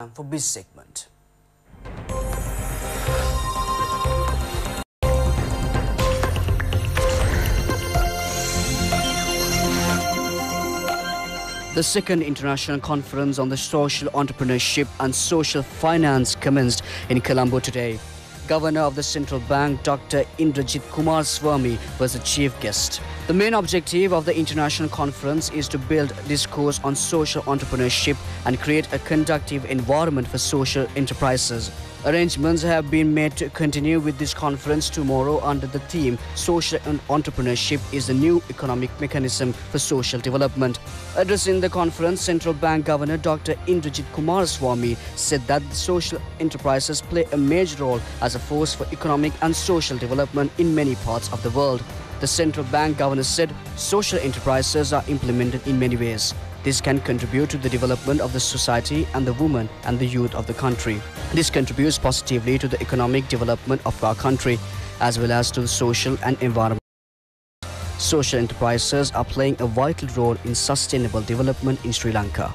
Time for this segment. The second international conference on the social entrepreneurship and social finance commenced in Colombo today. Governor of the Central Bank, Dr. Indrajit Coomaraswamy, was the chief guest. The main objective of the international conference is to build discourse on social entrepreneurship and create a conducive environment for social enterprises. Arrangements have been made to continue with this conference tomorrow under the theme Social Entrepreneurship is the New Economic Mechanism for Social Development. Addressing the conference, Central Bank Governor Dr. Indrajit Coomaraswamy said that social enterprises play a major role as a force for economic and social development in many parts of the world. The central bank governor said social enterprises are implemented in many ways. This can contribute to the development of the society and the women and the youth of the country. This contributes positively to the economic development of our country as well as to the social and environment. Social enterprises are playing a vital role in sustainable development in Sri Lanka.